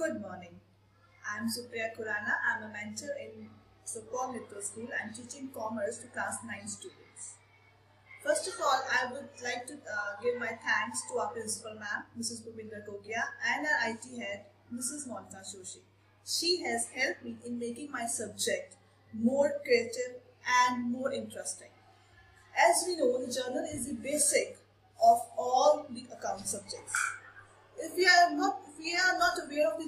Good morning. I'm Supriya Kurana. I'm a mentor in Support Mitra School. I'm teaching commerce to class 9 students. First of all, I would like to uh, give my thanks to our principal ma'am, Mrs. Bhupinder Kogia, and our IT head, Mrs. Monica Joshi. She has helped me in making my subject more creative and more interesting. As we know, the journal is the basic of all the account subjects. If we are not if we are not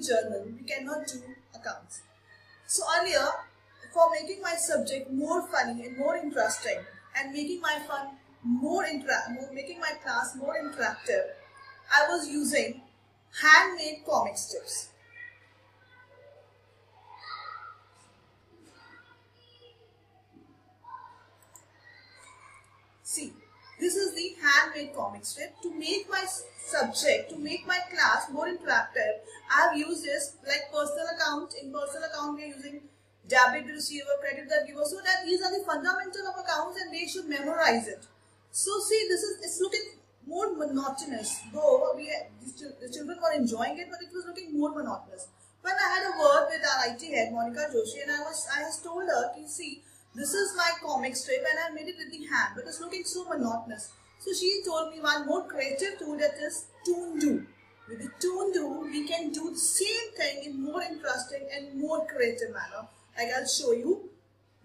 journal, we cannot do accounts. So earlier, for making my subject more funny and more interesting and making my fun more intera- making my class more interactive, I was using handmade comic strips. See, this is the handmade comic strip. To make my subject, to make my class more interactive, I have used this like personal account. In personal account, we are using debit receiver, credit card giver. So that these are the fundamental of accounts and they should memorize it. So see, this is it's looking more monotonous. Though we the children were enjoying it, but it was looking more monotonous. When I had a word with our IT head, Monica Joshi, and I was I has told her, you see, this is my comic strip and I made it with the hand, but it's looking so monotonous. So she told me one more creative tool that is ToonDoo. With the ToonDoo, we can do the same thing in more interesting and more creative manner. Like I'll show you.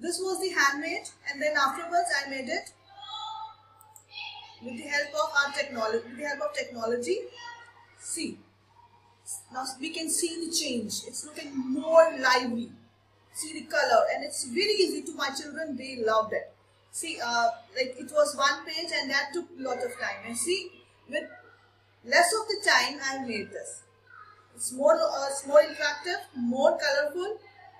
This was the handmade and then afterwards I made it with the help of our technology, with the help of technology. See, now we can see the change. It's looking more lively. See the color and it's very easy to my children. They loved it. See, uh, like it was one page and that took a lot of time. And see, with less of the time I made this. It's more, uh, it's more interactive, more colorful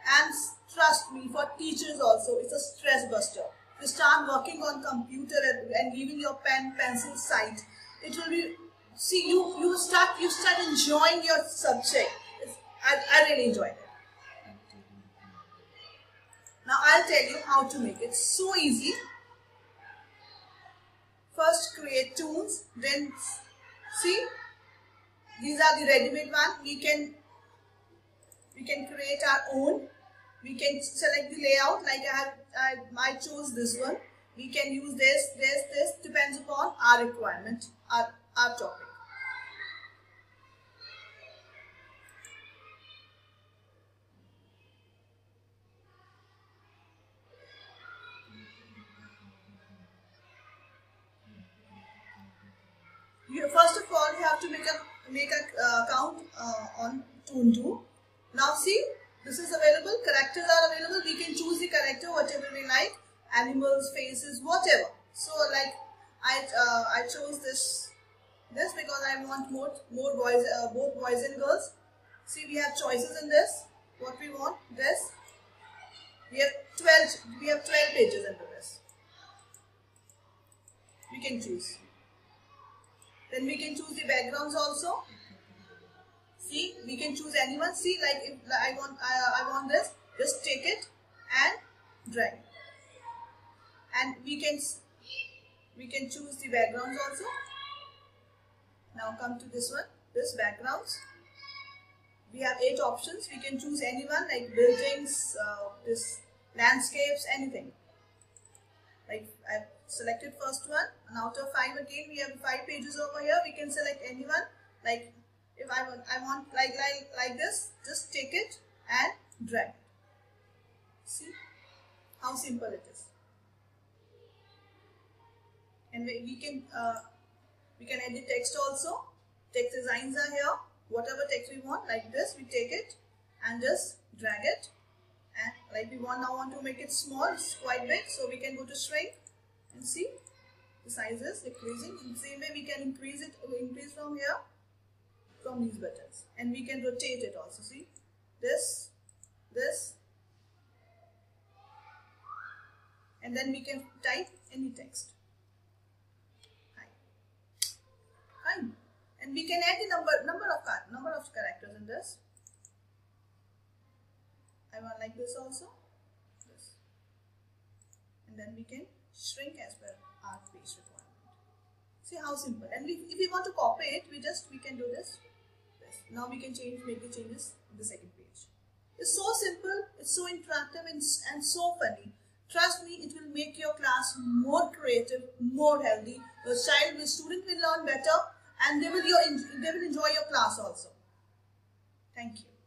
and trust me, for teachers also, it's a stress buster. You start working on computer and, and leaving your pen, pencil side. It will be, see, you, you start, you start enjoying your subject. I, I really enjoyed it. Now I'll tell you how to make it. So easy. First create toons, then see, these are the ready-made one. We can, we can create our own. We can select the layout like I have I, I chose this one. We can use this this this depends upon our requirement our, our topic to make a make a uh, count uh, on ToonDoo now see this is available. Characters are available. We can choose the character whatever we like. Animals, faces, whatever. So like I uh, I chose this this because I want more more boys uh, both boys and girls. See we have choices in this. What we want this. We have twelve. We have twelve pages into this. We can choose. Then we can choose the backgrounds also. See, we can choose anyone. See, like if I want, I, I want this, just take it and drag. And we can, we can choose the backgrounds also. Now come to this one, this backgrounds. We have eight options. We can choose anyone like buildings, uh, this landscapes, anything. Like I've selected first one. And out of five again, we have five pages over here. We can select anyone like if I want, I want like, like, like this, just take it and drag it. See how simple it is. And we, we can, uh, we can edit text also. Text designs are here. Whatever text we want, like this, we take it and just drag it. And like we want now want to make it small, it's quite big, so we can go to shrink see the size is decreasing. In the same way, we can increase it, increase from here from these buttons. And we can rotate it also see? This this and then we can type any text. Fine and we can add the number number of number of characters in this. I want like this also then we can shrink as per our page requirement see how simple and we, if we want to copy it we just we can do this this. Now we can change, make the changes in the second page. It's so simple, it's so interactive and, and so funny. Trust me, it will make your class more creative, more healthy. Your child, the student will learn better and they will, your, they will enjoy your class also. Thank you.